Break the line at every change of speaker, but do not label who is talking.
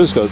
ですか？